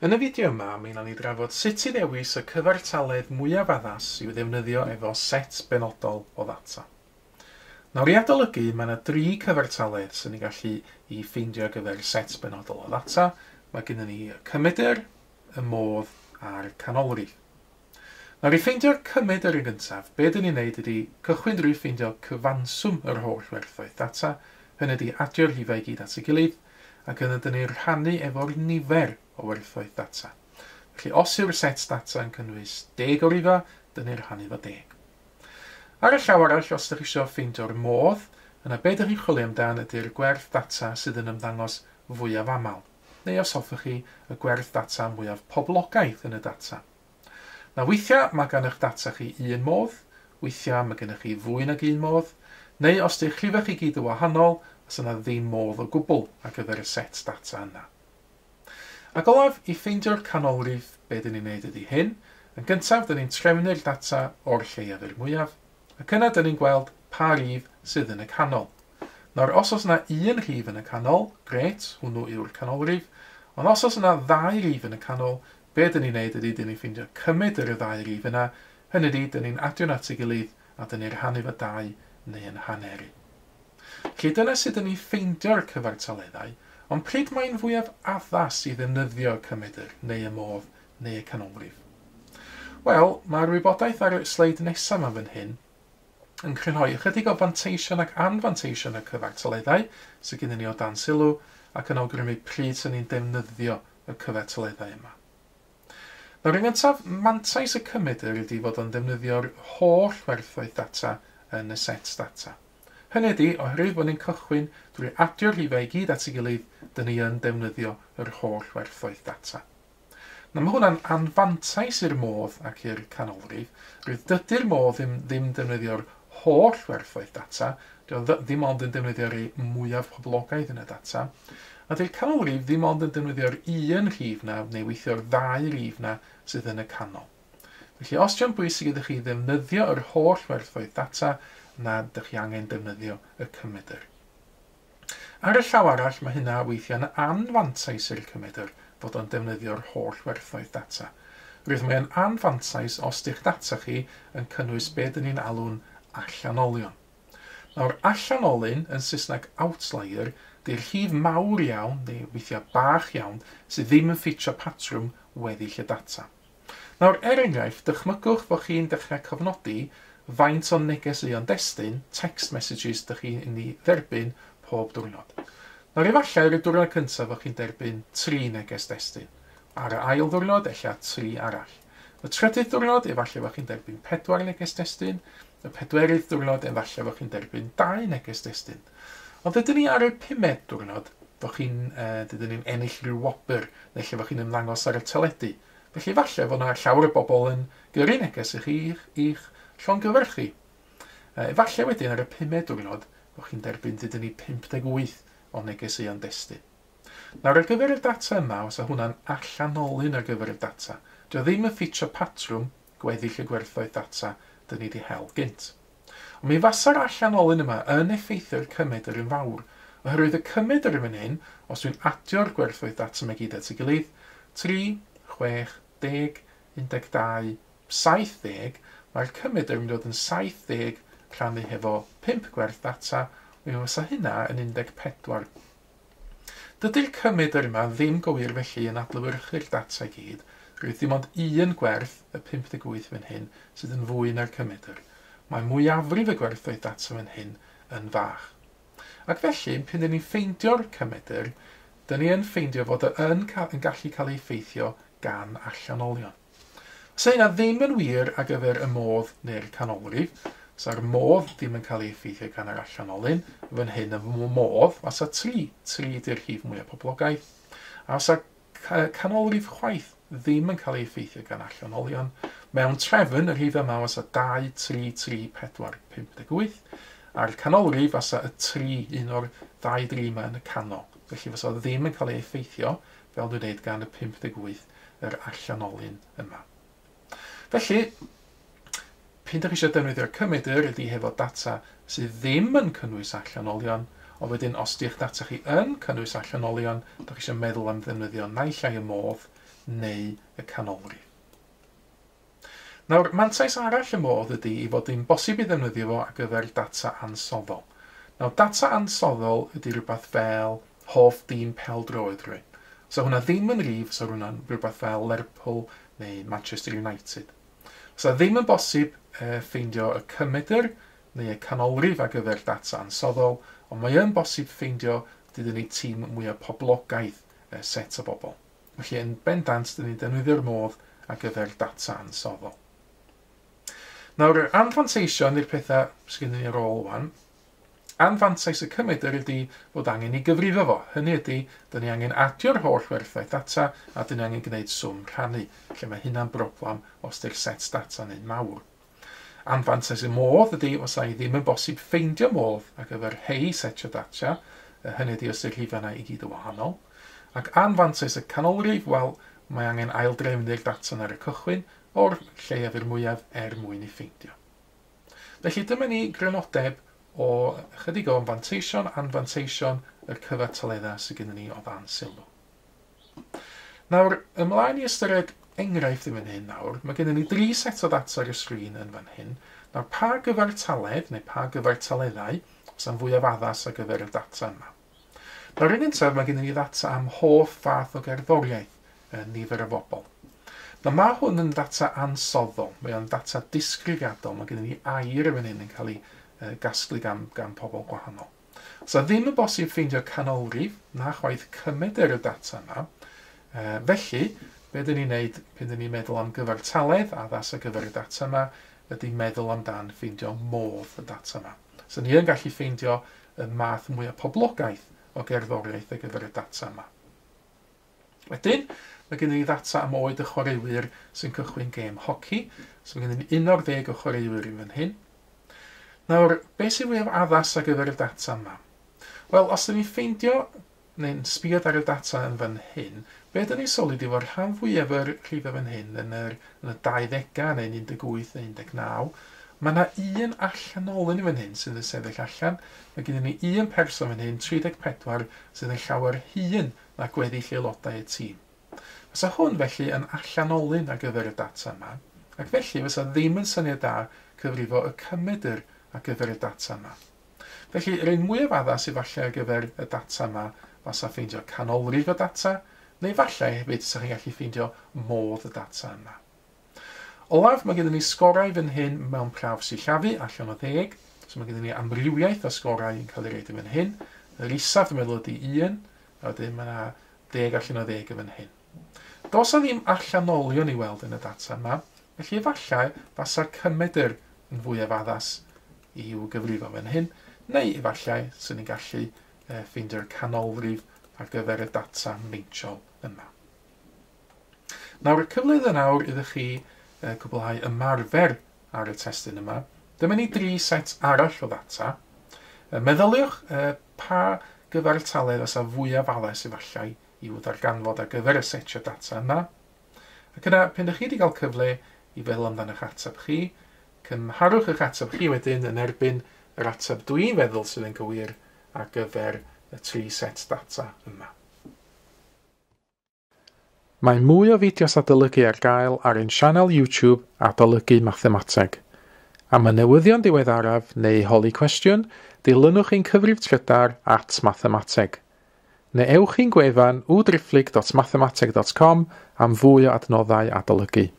Yn y fideo yma, mi wnawn ni drafod sut i ddewis y cyfartaledd mwyaf addas i'w ddefnyddio efo set benodol o ddata. Nawr i adolygu, mae yna dri cyfartaledd sy'n ni gallu i ffeindio gyfer set benodol o ddata. Mae gennym ni y cymydr, y modd a'r canolrif. Nawr i ffeindio'r cymydr yn gyntaf, be dyn ni'n neud ydy cychwyn drwy ffeindio cyfanswm yr holl werthoedd data, hynny ydy adio'r rhifau gyd at ei gilydd, ac yna dyn ni'n rhannu efo'r nifer o werthoedd data. Felly, os yw'r set data yn cynnwys 10 o rifa, dyna'r rhan fo 10. Ar y llaw arall, os ydych chi eisiau ffeindio'r modd, yna be ydych chi'n chwilio amdan ydy'r gwerth data sydd yn ymddangos fwyaf aml, neu os hoffech chi y gwerth data mwyaf poblogaeth yn y data. Na weithiau mae gan eich data chi un modd, weithiau mae gennych chi fwy nag un modd, neu os ydych rhifau chi gyd yn wahanol, os yna ddim modd o gwbl ar gyfer y set data yna. Ac olaf, i ffeindio'r canolrif, be dyn ni'n neud ydy hyn, yn gyntaf, dyn ni'n trefnu'r data o'r lleiaf i'r mwyaf, ac yna dyn ni'n gweld pa rif sydd yn y canol. Nawr, os oes yna un rif yn y canol, gret, hwnnw yw'r canolrif, ond os oes yna ddau rif yn y canol, be dyn ni'n neud ydy, dyn ni'n ffeindio cymryd yr y ddau rif yna, hynny ydy, dyn ni'n adio'n at ei gilydd a dyn ni'n rhannu fy dau neu yn haneri. Felly dyna sydd yn ei ffeindio'r cyfartaleddau, Ond pryd mae'n fwyaf addas i ddefnyddio cymydr, neu y modd, neu y canolrif? Wel, mae'r wybodaeth ar y sleid nesaf yma fan hyn yn crynhoi ychydig o fanteision ac anfanteision y cyfartaleddau sydd gyda ni o dan sylw ac yn awgrymu pryd sy'n ni'n defnyddio y cyfartaleddau yma. Nawr yn gyntaf, mantais y cymydr ydy fod yn defnyddio'r holl werthoedd data yn y set data. Hynny ydy, oherwydd bod ni'n cychwyn drwy adio'r rhifau i gyd at ei gilydd, dyn ni yn defnyddio yr holl werthoedd data. Na mae hwnna'n anfantais i'r modd ac i'r canolrif, rwydd dydy'r modd ddim, ddim defnyddio'r holl werthoedd data, ddim ond yn defnyddio'r ei mwyaf poblogaidd yn y data, a dy'r canolrif ddim ond yn defnyddio'r un rhif na, neu weithio'r ddau rhif na sydd yn y canol. Felly, os yw'n bwysig ydych chi ddefnyddio yr holl werthoedd data, na ydych chi angen defnyddio y cymedr. Ar y llaw arall, mae hynna weithiau'n anfantais i'r cymedr fod o'n defnyddio'r holl werthoedd data. Rwydd mae'n anfantais os di'ch data chi yn cynnwys beth dyn ni'n alw'n allanolion. Nawr, allanolyn yn Saesneg outlier di'r llif mawr iawn, neu weithiau bach iawn, sydd ddim yn ffitio patrwm weddill y data. Nawr, er enghraifft, dychmygwch bod chi'n dechrau cofnodi faint o negeseuon destun, text messages, dych chi'n yn ei dderbyn pob diwrnod. Nawr efallai ar y diwrnod cyntaf o'ch chi'n derbyn tri neges destun. Ar y ail diwrnod, efallai tri arall. Y trydydd diwrnod, efallai o'ch chi'n derbyn pedwar neges destun. Y pedwerydd diwrnod, efallai o'ch chi'n derbyn dau neges destun. Ond dydyn ni ar y pumed diwrnod, dych chi'n uh, dydyn ni'n ennill rhyw wobr, neu lle chi'n ymddangos ar y teledu. Felly falle fod yna llawer o bobl yn gyrru neges i chi, i'ch llongyfarchu. E, Efallai wedyn ar y pumed diwrnod, bod chi'n derbyn dydyn ni 58 o negeseuon destun. Nawr ar gyfer y data yma, os a hwnna'n allanolyn ar gyfer y data, dio ddim yn ffitio patrwm gweddill y gwerthoedd data dyn ni wedi hel gynt. Ond mi fasa'r allanolyn yma yn effeithio'r cymryd yr un fawr, oherwydd y cymryd yr un hyn, os dwi'n adio'r gwerthoedd data yma gyd at ei gilydd, 3, 6, 10, 12, 70, mae'r cymryd yn dod yn 70 rhannu hefo 5 gwerth data, mi fysa hynna yn 14. Dydy'r cymryd yma ddim gywir felly yn adlewyrchu'r data i gyd, roedd ddim ond un gwerth y 58 fan hyn sydd yn fwy na'r cymryd. Mae mwyafrif y gwerthoedd data fan hyn yn fach. Ac felly, pyn ni'n ffeindio'r cymryd, dyn ni yn ffeindio fod yn, ca yn gallu cael ei effeithio gan allanolion. Sa'i yna ddim yn wir ar gyfer y modd neu'r canolrif. Sa'r modd ddim yn cael ei effeithio gan yr allanolyn. Fy'n hyn y modd, a sa tri, tri di'r rhif mwyaf poblogaeth. A sa canolrif chwaith ddim yn cael ei effeithio gan allanolion. Mewn trefn, yr rhif yma was a 2, 3, 3, 4, 5, 8. A'r canolrif was y 3, un o'r 2, 3 yma yn y canol. Felly fysa ddim yn cael ei effeithio, fel dwi'n dweud, gan y 58 yr allanolyn yma. Felly, pyn ydych chi eisiau defnyddio cymydr ydy hefo data sydd ddim yn cynnwys allanolion, o wedyn os di'ch data chi yn cynnwys allanolion, ydych chi eisiau meddwl am ddefnyddio naillai y modd neu y canolrif. Nawr, mantais arall y modd ydy i fod yn bosib i ddefnyddio fo ar gyfer data ansoddol. Nawr, data ansoddol ydy rhywbeth fel hoff dîm peldroed rwy. So hwnna ddim yn rif, so hwnna'n rhywbeth fel Lerpwl neu Manchester United. So ddim yn bosib e, ffeindio y cymydr neu y canolrif ar gyfer data ansoddol, ond mae yn bosib ffeindio dydyn ni tîm mwyaf poblogaidd e, set o bobl. Felly yn bendant, dyn ni'n defnyddio'r modd ar gyfer data ansoddol. Nawr, anfanteision i'r pethau sydd gen i ar ôl wan, anfantais y cymedr ydy bod angen i gyfrifo fo. Hynny ydy, da ni angen adio'r holl werthau data a dyn ni angen gwneud swm rhannu, lle mae hynna'n broblem os dy'r set data neu'n mawr. Anfantais y modd ydy os ai ddim yn bosib ffeindio modd ar gyfer hei setio data, hynny ydy os dy'r rhifau i gyd yn wahanol. Ac anfantais y canolrif, wel, mae angen aildrefnu'r data ar y cychwyn o'r lleiaf i'r mwyaf er mwyn i ffeindio. Felly dyma ni grynodeb o chydig o anfanteision, anfanteision y cyfartaleddau sydd gennym ni o fan sylw. Nawr, ymlaen i ystyried enghraifft yn fan hyn nawr, mae gennym ni dri set o ddata ar y sgrin yn fan hyn. Nawr, pa gyfartaledd neu pa gyfartaleddau sa'n fwy o addas ar gyfer y data yma? Nawr, un gyntaf, mae gennym ni ddata am hoff fath o gerddoriaeth y nifer y bobl. Nawr, mae hwn yn ddata ansoddol, mae o'n ddata disgrifiadol, mae gennym ni air yn fan hyn yn cael ei uh, gasglu gan, gan pobl gwahanol. So ddim yn bosib ffeindio canolrif na chwaith cymryd e y data yna. Uh, felly, be dyn ni'n neud pan dyn ni'n meddwl am gyfartaledd addas ar gyfer y data yma, ydy meddwl amdan ffeindio modd y data yma. So ni yn gallu ffeindio y math mwyaf poblogaeth o gerddoriaeth ar gyfer y data yma. Wedyn, mae gen i ddata am oed y chwaraewyr sy'n cychwyn gêm hoci. So mae gen i 11 o chwaraewyr i fan hyn. Nawr, beth sy'n fwyaf addas ar gyfer y data yma? Wel, os ydym ni'n ffeindio neu'n sbiad ar y data yn fan hyn, be ydym ni'n solid i fod rhan fwyaf o'r rhifau fan hyn yn, yr, yn y 20 neu 18 neu 19, Mae yna un allanolyn i fan hyn sydd yn sefyll allan. Mae gennym ni un person fan hyn, 34, sydd yn llawer hun na gweddill aelodau y tîm. Fysa hwn felly yn allanolyn ar gyfer y data yma, ac felly fysa ddim yn syniad da cyfrifo y cymydr ar gyfer y data yma. Felly, yr un mwyaf addas i falle ar gyfer y data yma, fasa ffeindio canolrif o data, neu falle hefyd sy'n chi'n gallu ffeindio modd y data yma. Olaf, mae gennym ni sgorau fan hyn mewn prawf sy'n llafu allan o ddeg, so mae gennym ni amrywiaeth o sgorau yn cael ei reid yn fan hyn. Yr isaf, dwi'n meddwl, ydy 1, a wedyn mae yna 10 allan o 10 yn fan hyn. Dos na ddim allanolion i weld yn y data yma, felly efallai fasa'r cymedr yn fwyaf addas i'w gyfrifo fan hyn, neu efallai sy'n ni'n gallu e, ffeindio'r canolrif ar gyfer y data meintiol yma. Nawr, y cyfle yn awr idych chi e, cwblhau ymarfer ar y testyn yma. Dyma ni dri set arall o ddata. E, meddyliwch e, pa gyfartaledd a fwyaf ales efallai i'w ddarganfod ar gyfer y setio data yna. Ac yna, pen ydych chi wedi cael cyfle i feddwl amdano'ch ateb chi, Cymharwch eich ateb chi wedyn yn erbyn yr ateb dwi'n feddwl sydd yn gywir ar gyfer y tri set data yma. Mae mwy o fideos adolygu ar gael ar ein sianel YouTube Adolygu Mathemateg. Am y newyddion diweddaraf neu holi cwestiwn, dilynwch ein cyfrif trydar at mathemateg. Neu ewch i'n gwefan www.mathemateg.com am fwy o adnoddau adolygu.